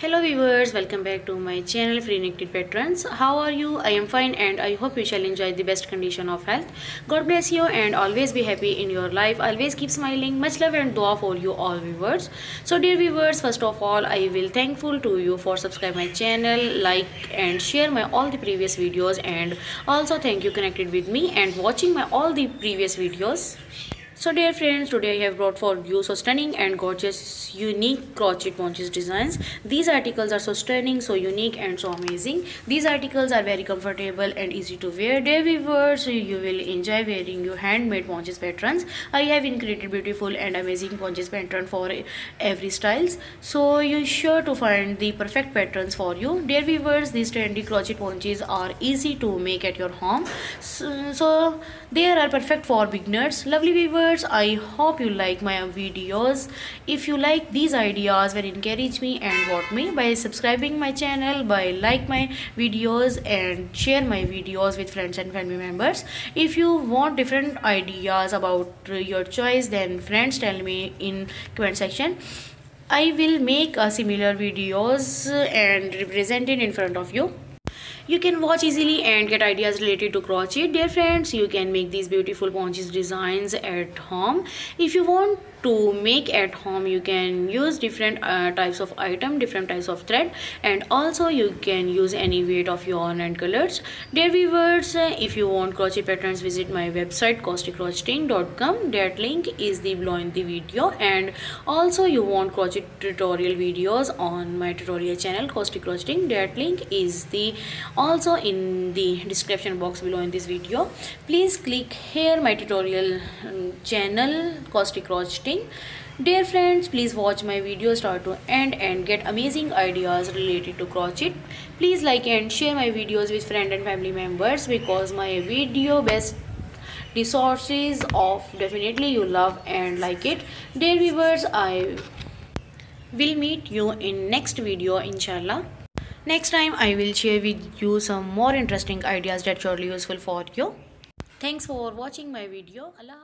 Hello viewers, welcome back to my channel Free Knitted Patrons. How are you? I am fine and I hope you shall enjoy the best condition of health. God bless you and always be happy in your life. Always keep smiling. Much love and dua for you all viewers. So dear viewers, first of all, I will thankful to you for subscribe my channel, like and share my all the previous videos and also thank you connected with me and watching my all the previous videos. So dear friends, today I have brought for you so stunning and gorgeous unique crochet ponches designs. These articles are so stunning, so unique and so amazing. These articles are very comfortable and easy to wear. Dear viewers, you will enjoy wearing your handmade ponches patterns. I have created beautiful and amazing ponches pattern for every styles. So you sure to find the perfect patterns for you. Dear viewers, these trendy crochet ponches are easy to make at your home. So, so they are perfect for beginners. Lovely viewers viewers i hope you like my videos. If you like these ideas then encourage me and vote me by subscribing my channel by like my videos and share my videos with friends and family members. If you want different ideas about your choice then friends tell me in comment section. I will make a similar videos and represent it in front of you you can watch easily and get ideas related to crochet dear friends you can make these beautiful ponches designs at home. If you want to make at home you can use different uh, types of item different types of thread. And also you can use any weight of yarn and colors. Dear viewers uh, if you want crochet patterns visit my website costicrocheting.com that link is the below in the video. And also you want crochet tutorial videos on my tutorial channel Coste Crocheting that link is the also in the description box below in this video please click here my tutorial um, channel Coste Crocheting Dear friends, please watch my video start to end and get amazing ideas related to crochet. Please like and share my videos with friends and family members because my video best resources of definitely you love and like it. Dear viewers, I will meet you in next video inshallah. Next time I will share with you some more interesting ideas that surely useful for you. Thanks for watching my video. Allah